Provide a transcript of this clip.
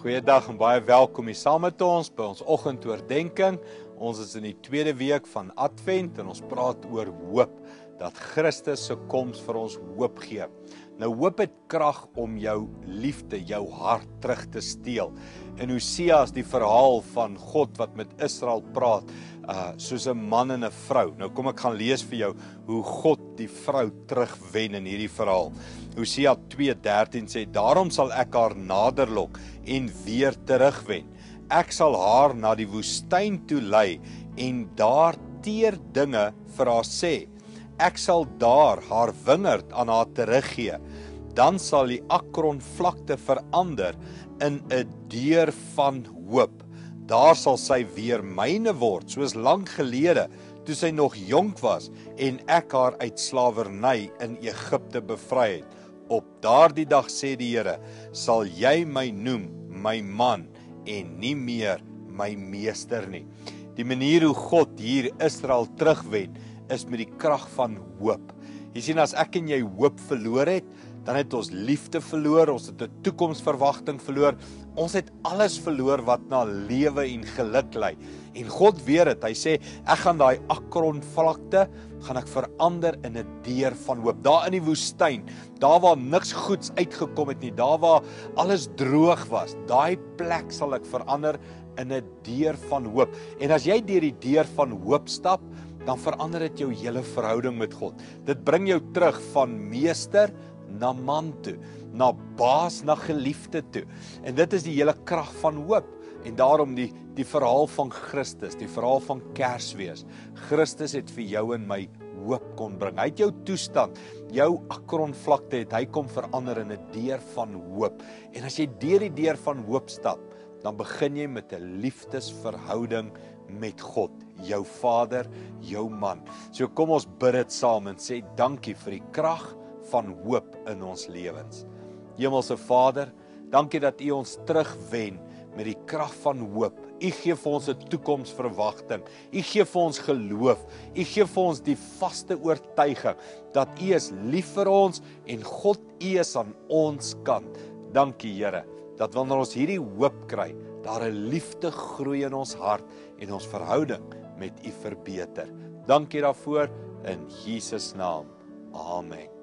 Goeiedag en baie welkom hier saam met ons by ons oggendoordenkings. Ons is in die tweede week van Advent en ons praat oor hoop dat Christus se koms vir ons hoop gee. Nou hoop het krag om jou liefde, jou hart terug te steel. In Hosea is die verhaal van God wat met Israel praat, uh soos 'n man en 'n vrou. Nou kom ek gaan lees vir jou hoe God die vrou terugwen in hierdie verhaal. Hosea 2:13 sê: "Daarom sal ek haar naderlok en weer terugwen. Ek sal haar na die woestyn toe lei en daar teer dinge vir haar sê." ek sal daar haar wingerd aan haar teruggee. Dan sal die Akron vlakte verander in 'n deur van hoop. Daar sal sy weer myne word, soos lank gelede toe sy nog jonk was en ek haar uit slawerny in Egipte bevry het. Op daardie dag sê die Here, sal jy my noem my man en nie meer my meester nie. Die manier hoe God hier Israel terugwen is met die krag van hoop. Jy sien as ek en jy hoop verloor het, dan het ons liefde verloor, ons het 'n toekomsverwagting verloor. Ons het alles verloor wat na lewe en geluk lei. En God weet dit. Hy sê ek gaan daai akron vlakte gaan ek verander in 'n deur van hoop. Daar in die woestyn, daar waar niks goeds uitgekom het nie, daar waar alles droog was, daai plek sal ek verander in 'n deur van hoop. En as jy deur die deur van hoop stap, dan verander dit jou hele verhouding met God. Dit bring jou terug van meester na man toe, na baas na geliefde toe. En dit is die hele krag van hoop en daarom die die verhaal van Christus, die verhaal van Kersfees. Christus het vir jou en my hoop kon bring. Hy het jou toestand, jou akronvlakte het hy kom verander in 'n deur van hoop. En as jy deur die deur van hoop stap, dan begin jy met 'n liefdesverhouding met God, jou Vader, jou man. So kom ons bid dit saam en sê dankie vir die krag van hoop in ons lewens. Hemelse Vader, dankie dat U ons terugwen met die krag van hoop. U gee vir ons 'n toekomsverwagting. U gee vir ons geloof. U gee vir ons die vaste oortuiging dat U is lief vir ons en God U is aan ons kant. Dankie Here dat wanneer ons hierdie hoop kry, daar 'n liefde groei in ons hart en ons verhouding met U verbeter. Dankie daarvoor in Jesus naam. Amen.